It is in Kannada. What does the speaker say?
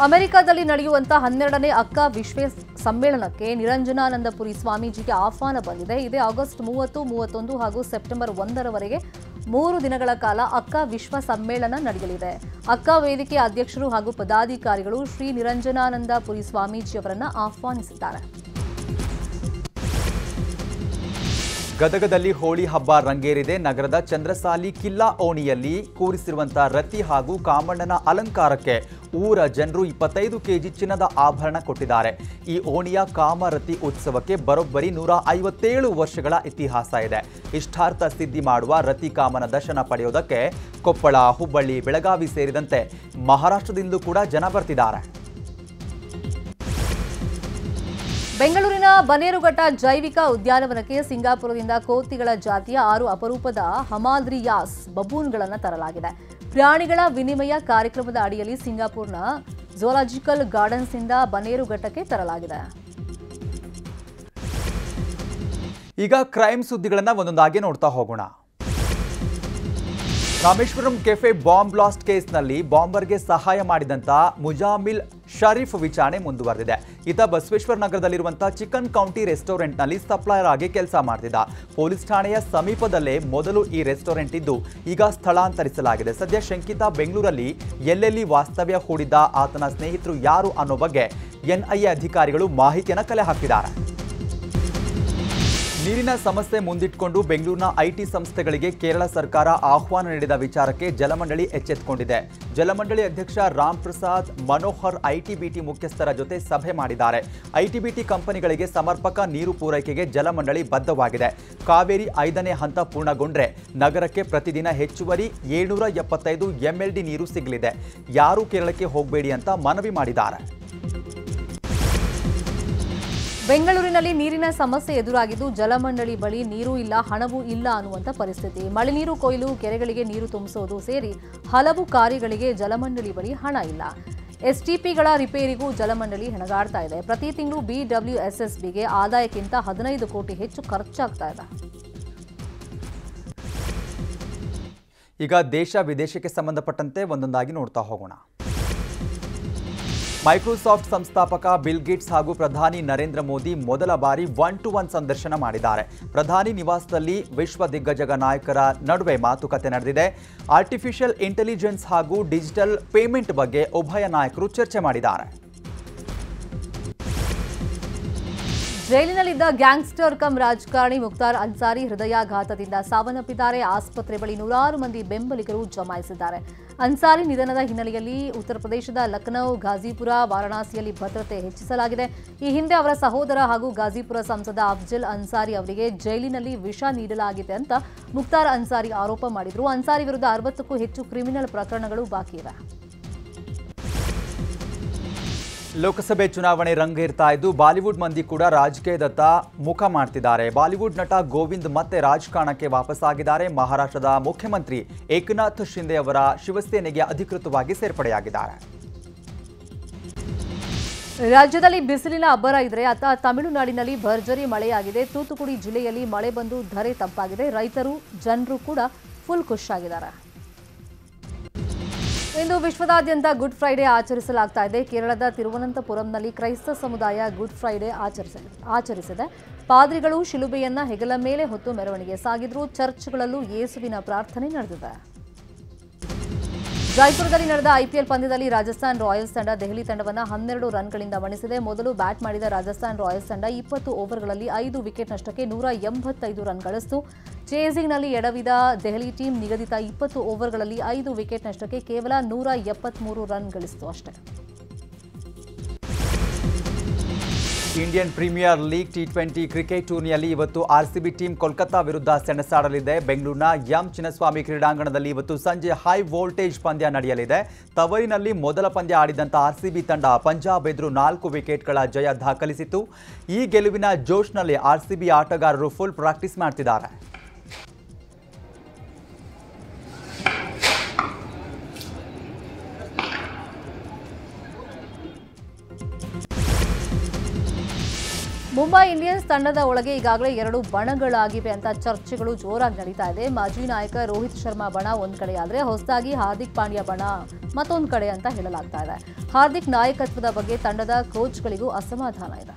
ಅಮೆರಿಕದಲ್ಲಿ ನಡೆಯುವಂತಹ ಹನ್ನೆರಡನೇ ಅಕ್ಕ ವಿಶ್ವ ಸಮ್ಮೇಳನಕ್ಕೆ ನಿರಂಜನಾನಂದಪುರಿ ಸ್ವಾಮೀಜಿಗೆ ಆಹ್ವಾನ ಬಂದಿದೆ. ಇದೇ ಆಗಸ್ಟ್ ಮೂವತ್ತು, ಮೂವತ್ತೊಂದು ಹಾಗೂ ಸೆಪ್ಟೆಂಬರ್ ಒಂದರವರೆಗೆ ಮೂರು ದಿನಗಳ ಕಾಲ ಅಕ್ಕ ವಿಶ್ವ ಸಮ್ಮೇಳನ ನಡೆಯಲಿದೆ. ಅಕ್ಕ ವೇದಿಕೆ ಅಧ್ಯಕ್ಷರು ಹಾಗೂ ಪದಾಧಿಕಾರಿಗಳು ಶ್ರೀ ನಿರಂಜನಾನಂದಪುರಿ ಸ್ವಾಮೀಜಿಯವರನ್ನ ಆಹ್ವಾನಿಸಿದ್ದಾರೆ. ಗದಗದಲ್ಲಿ ಹೋಳಿ ಹಬ್ಬ ರಂಗೇರಿದೆ. ನಗರದ ಚಂದ್ರಸಾಲಿ ಕಿಲ್ಲಾ ಓಣಿಯಲ್ಲಿ ಕೂರಿಸಿರುವಂತಹ ರತಿ ಹಾಗೂ ಕಾಮಣ್ಣನ ಅಲಂಕಾರಕ್ಕೆ ಊರ ಜನರು ಇಪ್ಪತ್ತೈದು ಕೆಜಿ ಚಿನ್ನದ ಆಭರಣ ಕೊಟ್ಟಿದ್ದಾರೆ. ಈ ಓಣಿಯ ಕಾಮರತಿ ಉತ್ಸವಕ್ಕೆ ಬರೋಬ್ಬರಿ ನೂರ ಐವತ್ತೇಳು ವರ್ಷಗಳ ಇತಿಹಾಸ ಇದೆ. ಇಷ್ಟಾರ್ಥ ಸಿದ್ಧಿ ಮಾಡುವ ರತಿ ಕಾಮನ ದರ್ಶನ ಪಡೆಯೋದಕ್ಕೆ ಕೊಪ್ಪಳ, ಹುಬ್ಬಳ್ಳಿ, ಬೆಳಗಾವಿ ಸೇರಿದಂತೆ ಮಹಾರಾಷ್ಟ್ರದಿಂದಲೂ ಕೂಡ ಜನ ಬರ್ತಿದ್ದಾರೆ. ಬೆಂಗಳೂರಿನ ಬನೇರುಘಟ್ಟ ಜೈವಿಕ ಉದ್ಯಾನವನಕ್ಕೆ ಸಿಂಗಾಪುರದಿಂದ ಕೋತಿಗಳ ಜಾತಿಯ ಆರು ಅಪರೂಪದ ಹಮಾದ್ರಿಯಾಸ್ ಬಬೂನ್ಗಳನ್ನು ತರಲಾಗಿದೆ. ಪ್ರಾಣಿಗಳ ವಿನಿಮಯ ಕಾರ್ಯಕ್ರಮದ ಅಡಿಯಲ್ಲಿ ಸಿಂಗಾಪುರ್ನ ಝೋಲಾಜಿಕಲ್ ಗಾರ್ಡನ್ಸ್ನಿಂದ ಬನೇರುಘಟ್ಟಕ್ಕೆ ತರಲಾಗಿದೆ. ಈಗ ಕ್ರೈಮ್ ಸುದ್ದಿಗಳನ್ನ ಒಂದೊಂದಾಗಿ ನೋಡ್ತಾ ಹೋಗೋಣ. ರಾಮೇಶ್ವರಂ ಕೆಫೆ ಬಾಂಬ್ ಬ್ಲಾಸ್ಟ್ ಕೇಸ್ನಲ್ಲಿ ಬಾಂಬರ್ಗೆ ಸಹಾಯ ಮಾಡಿದಂತ ಮುಜಾಮಿಲ್ ಶರೀಫ್ ವಿಚಾರಣೆ ಮುಂದುವರೆದಿದೆ. ಈತ ಬಸವೇಶ್ವರ ನಗರದಲ್ಲಿರುವಂತಹ ಚಿಕನ್ ಕೌಂಟಿ ರೆಸ್ಟೋರೆಂಟ್ನಲ್ಲಿ ಸಪ್ಲೈಯರ್ ಆಗಿ ಕೆಲಸ ಮಾಡ್ತಿದ್ದ. ಪೊಲೀಸ್ ಠಾಣೆಯ ಸಮೀಪದಲ್ಲೇ ಮೊದಲು ಈ ರೆಸ್ಟೋರೆಂಟ್ ಇದ್ದು, ಈಗ ಸ್ಥಳಾಂತರಿಸಲಾಗಿದೆ. ಸದ್ಯ ಶಂಕಿತ ಬೆಂಗಳೂರಲ್ಲಿ ಎಲ್ಲೆಲ್ಲಿ ವಾಸ್ತವ್ಯ ಹೂಡಿದ್ದ, ಆತನ ಸ್ನೇಹಿತರು ಯಾರು ಅನ್ನೋ ಬಗ್ಗೆ ಎನ್ಐಎ ಅಧಿಕಾರಿಗಳು ಮಾಹಿತಿಯನ್ನು ಕಲೆ ಹಾಕಿದ್ದಾರೆ. ನೀರಿನ ಸಮಸ್ಯೆ ಮುಂದಿಟ್ಟುಕೊಂಡು ಬೆಂಗಳೂರಿನ ಐಟಿ ಸಂಸ್ಥೆಗಳಿಗೆ ಕೇರಳ ಸರ್ಕಾರ ಆಹ್ವಾನ ನೀಡಿದ ವಿಚಾರಕ್ಕೆ ಜಲಮಂಡಳಿ ಎಚ್ಚೆತ್ತುಕೊಂಡಿದೆ ಜಲಮಂಡಳಿ ಅಧ್ಯಕ್ಷ ರಾಮ್ ಪ್ರಸಾದ್ ಮನೋಹರ್ ಐಟಿಬಿಟಿ ಮುಖ್ಯಸ್ಥರ ಜೊತೆ ಸಭೆ ಮಾಡಿದ್ದಾರೆ. ಐಟಿಬಿಟಿ ಕಂಪನಿಗಳಿಗೆ ಸಮರ್ಪಕ ನೀರು ಪೂರೈಕೆಗೆ ಜಲಮಂಡಳಿ ಬದ್ಧವಾಗಿದೆ. ಕಾವೇರಿ ಐದನೇ ಹಂತ ಪೂರ್ಣಗೊಂಡ್ರೆ ನಗರಕ್ಕೆ ಪ್ರತಿದಿನ ಹೆಚ್ಚುವರಿ ಏಳ್ನೂರ ಎಪ್ಪತ್ತೈದು ಎಂಎಲ್ಡಿ ನೀರು ಸಿಗಲಿದೆ. ಯಾರೂ ಕೇರಳಕ್ಕೆ ಹೋಗಬೇಡಿ ಅಂತ ಮನವಿ ಮಾಡಿದ್ದಾರೆ. ಬೆಂಗಳೂರಿನಲ್ಲಿ ನೀರಿನ ಸಮಸ್ಯೆ ಎದುರಾಗಿದ್ದು ಜಲಮಂಡಳಿ ಬಳಿ ನೀರು ಇಲ್ಲ, ಹಣವೂ ಇಲ್ಲ ಅನ್ನುವಂಥ ಪರಿಸ್ಥಿತಿ. ಮಳೆ ನೀರು ಕೊಯ್ಲು, ಕೆರೆಗಳಿಗೆ ನೀರು ತುಂಬಿಸೋದು ಸೇರಿ ಹಲವು ಕಾರ್ಯಗಳಿಗೆ ಜಲಮಂಡಳಿ ಬಳಿ ಹಣ ಇಲ್ಲ. ಎಸ್ಟಿಪಿಗಳ ರಿಪೇರಿಗೂ ಜಲಮಂಡಳಿ ಹೆಣಗಾಡ್ತಾ ಇದೆ. ಪ್ರತಿ ತಿಂಗಳು ಬಿಡಬ್ಲ್ಯೂಎಸ್ಎಸ್ಬಿಗೆ ಆದಾಯಕ್ಕಿಂತ ಹದಿನೈದು ಕೋಟಿ ಹೆಚ್ಚು ಖರ್ಚಾಗ್ತಾ ಇದೆ. ಈಗ ದೇಶ ವಿದೇಶಕ್ಕೆ ಸಂಬಂಧಪಟ್ಟಂತೆ ಒಂದೊಂದಾಗಿ ನೋಡ್ತಾ ಹೋಗೋಣ. ಮೈಕ್ರೋಸಾಫ್ಟ್ ಸಂಸ್ಥಾಪಕ ಬಿಲ್ ಗೇಟ್ಸ್ ಹಾಗೂ ಪ್ರಧಾನಿ ನರೇಂದ್ರ ಮೋದಿ ಮೊದಲ ಬಾರಿ ಒನ್ ಟು ಒನ್ ಸಂದರ್ಶನ ಮಾಡಿದ್ದಾರೆ. ಪ್ರಧಾನಿ ನಿವಾಸದಲ್ಲಿ ವಿಶ್ವ ದಿಗ್ಗಜಗ ನಾಯಕರ ನಡುವೆ ಮಾತುಕತೆ ನಡೆದಿದೆ. ಆರ್ಟಿಫಿಷಿಯಲ್ ಇಂಟೆಲಿಜೆನ್ಸ್ ಹಾಗೂ ಡಿಜಿಟಲ್ ಪೇಮೆಂಟ್ ಬಗ್ಗೆ ಉಭಯ ನಾಯಕರು ಚರ್ಚೆ ಮಾಡಿದ್ದಾರೆ. ಜೈಲಿನಲ್ಲಿದ್ದ ಗ್ಯಾಂಗ್ಸ್ಟರ್ ಕಮ್ ರಾಜಕಾರಣಿ ಮುಕ್ತಾರ್ ಅನ್ಸಾರಿ ಹೃದಯಾಘಾತದಿಂದ ಸಾವನ್ನಪ್ಪಿದ್ದಾರೆ. ಆಸ್ಪತ್ರೆ ಬಳಿ ನೂರಾರು ಮಂದಿ ಬೆಂಬಲಿಗರು ಜಮಾಯಿಸಿದ್ದಾರೆ. ಅನ್ಸಾರಿ ನಿಧನದ ಹಿನ್ನೆಲೆಯಲ್ಲಿ ಉತ್ತರ ಪ್ರದೇಶದ ಲಖನೌ ಗಾಜಿಪುರ ವಾರಣಾಸಿಯಲ್ಲಿ ಭದ್ರತೆ ಹೆಚ್ಚಿಸಲಾಗಿದೆ. ಈ ಹಿಂದೆ ಅವರ ಸಹೋದರ ಹಾಗೂ ಗಾಜಿಪುರ ಸಂಸದ ಅಫ್ಜಲ್ ಅನ್ಸಾರಿ ಅವರಿಗೆ ಜೈಲಿನಲ್ಲಿ ವಿಷ ನೀಡಲಾಗಿದೆ ಅಂತ ಮುಕ್ತಾರ್ ಅನ್ಸಾರಿ ಆರೋಪ ಮಾಡಿದರು. ಅನ್ಸಾರಿ ವಿರುದ್ಧ ಅರವತ್ತಕ್ಕೂ ಹೆಚ್ಚು ಕ್ರಿಮಿನಲ್ ಪ್ರಕರಣಗಳು ಬಾಕಿ ಇವೆ. ಲೋಕಸಭೆ ಚುನಾವಣೆ ರಂಗೇರ್ತಾ ಇದ್ದು ಬಾಲಿವುಡ್ ಮಂದಿ ಕೂಡ ರಾಜಕೀಯದತ್ತ ಮುಖ ಮಾಡ್ತಿದ್ದಾರೆ. ಬಾಲಿವುಡ್ ನಟ ಗೋವಿಂದ್ ಮತ್ತೆ ರಾಜಕಾರಣಕ್ಕೆ ವಾಪಸ್ಸಾಗಿದ್ದಾರೆ. ಮಹಾರಾಷ್ಟ್ರದ ಮುಖ್ಯಮಂತ್ರಿ ಏಕನಾಥ್ ಶಿಂದೆ ಅವರ ಶಿವಸೇನೆಗೆ ಅಧಿಕೃತವಾಗಿ ಸೇರ್ಪಡೆಯಾಗಿದ್ದಾರೆ. ರಾಜ್ಯದಲ್ಲಿ ಬಿಸಿಲಿನ ಅಬ್ಬರ ಇದ್ರೆ ಅತ್ತ ತಮಿಳುನಾಡಿನಲ್ಲಿ ಭರ್ಜರಿ ಮಳೆಯಾಗಿದೆ. ತೂತುಕುಡಿ ಜಿಲ್ಲೆಯಲ್ಲಿ ಮಳೆ ಬಂದು ಧರೆ ತಂಪಾಗಿದೆ. ರೈತರು, ಜನರು ಕೂಡ ಫುಲ್ ಖುಷಿಯಾಗಿದ್ದಾರೆ. ಇಂದು ವಿಶ್ವದಾದ್ಯಂತ ಗುಡ್ ಫ್ರೈಡೆ ಆಚರಿಸಲಾಗ್ತಾ ಇದೆ. ಕೇರಳದ ತಿರುವನಂತಪುರಂನಲ್ಲಿ ಕ್ರೈಸ್ತ ಸಮುದಾಯ ಗುಡ್ ಫ್ರೈಡೆ ಆಚರಿಸ, ಆಚರಿಸಿದೆ. ಪಾದ್ರಿಗಳು ಶಿಲುಬೆಯನ್ನ ಹೆಗಲ ಮೇಲೆ ಹೊತ್ತು ಮೆರವಣಿಗೆ ಸಾಗಿದ್ರು. ಚರ್ಚ್ಗಳಲ್ಲೂ ಯೇಸುವಿನ ಪ್ರಾರ್ಥನೆ ನಡೆದಿದೆ. ಜೈಪುರದಲ್ಲಿ ನಡೆದ ಐಪಿಎಲ್ ಪಂದ್ಯದಲ್ಲಿ ರಾಜಸ್ಥಾನ್ ರಾಯಲ್ಸ್ ತಂಡ ದೆಹಲಿ ತಂಡವನ್ನು ಹನ್ನೆರಡು ರನ್ಗಳಿಂದ ಮಣಿಸಿದೆ. ಮೊದಲು ಬ್ಯಾಟ್ ಮಾಡಿದ ರಾಜಸ್ಥಾನ್ ರಾಯಲ್ಸ್ ತಂಡ ಇಪ್ಪತ್ತು ಓವರ್ಗಳಲ್ಲಿ ಐದು ವಿಕೆಟ್ ನಷ್ಟಕ್ಕೆ ನೂರ ಎಂಬತ್ತೈದು ರನ್ ಗಳಿಸಿತು ಚೇಸಿಂಗ್ನಲ್ಲಿ ಎಡವಿದ ದೆಹಲಿ ಟೀಂ ನಿಗದಿತ ಇಪ್ಪತ್ತು ಓವರ್ಗಳಲ್ಲಿ ಐದು ವಿಕೆಟ್ ನಷ್ಟಕ್ಕೆ ಕೇವಲ ನೂರ ಎಪ್ಪತ್ಮೂರು ರನ್ ಗಳಿಸಿತು ಅಷ್ಟೇ. Indian Premier League T twenty cricket ಟೂರ್ನಿಯಲ್ಲಿ ಇವತ್ತು ಆರ್ಸಿಬಿ ಟೀಮ್ ಕೋಲ್ಕತ್ತಾ ವಿರುದ್ಧ ಸೆಣಸಾಡಲಿದೆ. ಬೆಂಗಳೂರಿನ ಎಂ ಚಿನ್ನಸ್ವಾಮಿ ಕ್ರೀಡಾಂಗಣದಲ್ಲಿ ಇವತ್ತು ಸಂಜೆ ಹೈ ವೋಲ್ಟೇಜ್ ಪಂದ್ಯ ನಡೆಯಲಿದೆ. ತವರಿನಲ್ಲಿ ಮೊದಲ ಪಂದ್ಯ ಆಡಿದಂಥ ಆರ್ಸಿಬಿ ತಂಡ ಪಂಜಾಬ್ ಎದುರು ನಾಲ್ಕು ವಿಕೆಟ್ಗಳ ಜಯ ದಾಖಲಿಸಿತು ಈ ಗೆಲುವಿನ ಜೋಶ್ನಲ್ಲಿ ಆರ್ಸಿಬಿ ಆಟಗಾರರು ಫುಲ್ ಪ್ರಾಕ್ಟೀಸ್ ಮಾಡ್ತಿದ್ದಾರೆ. ಮುಂಬೈ ಇಂಡಿಯನ್ಸ್ ತಂಡದ ಒಳಗೆ ಈಗಾಗಲೇ ಎರಡು ಬಣಗಳಾಗಿವೆ ಅಂತ ಚರ್ಚೆಗಳು ಜೋರಾಗಿ ನಡೀತಾ ಇದೆ. ಮಾಜಿ ನಾಯಕ ರೋಹಿತ್ ಶರ್ಮಾ ಬಣ ಒಂದ್ ಕಡೆ ಆದ್ರೆ ಹೊಸದಾಗಿ ಹಾರ್ದಿಕ್ ಪಾಂಡ್ಯ ಬಣ ಮತ್ತೊಂದು ಕಡೆ ಅಂತ ಹೇಳಲಾಗ್ತಾ ಇದೆ. ಹಾರ್ದಿಕ್ ನಾಯಕತ್ವದ ಬಗ್ಗೆ ತಂಡದ ಕೋಚ್ಗಳಿಗೂ ಅಸಮಾಧಾನ ಇದೆ.